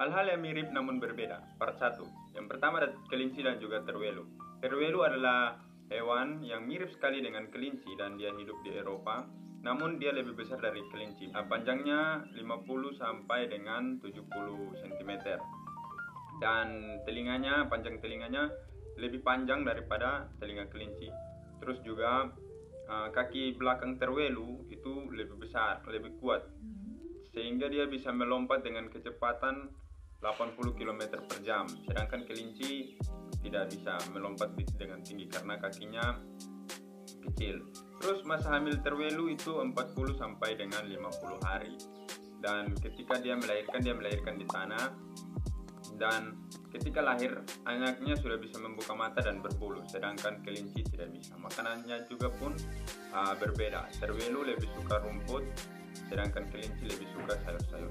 Hal-hal yang mirip namun berbeda. Part 1. Yang pertama ada kelinci dan juga terwelu. Terwelu adalah hewan yang mirip sekali dengan kelinci dan dia hidup di Eropa. Namun dia lebih besar dari kelinci. Nah, panjangnya 50 sampai dengan 70 cm. Dan telinganya, panjang telinganya lebih panjang daripada telinga kelinci. Terus juga uh, kaki belakang terwelu itu lebih besar, lebih kuat. Sehingga dia bisa melompat dengan kecepatan 80 km per jam. Sedangkan kelinci tidak bisa melompat dengan tinggi karena kakinya kecil. Terus masa hamil terwelu itu 40 sampai dengan 50 hari. Dan ketika dia melahirkan dia melahirkan di sana. Dan ketika lahir anaknya sudah bisa membuka mata dan berbulu sedangkan kelinci tidak bisa. Makanannya juga pun uh, berbeda. Terwelu lebih suka rumput sedangkan kelinci lebih suka sayur-sayur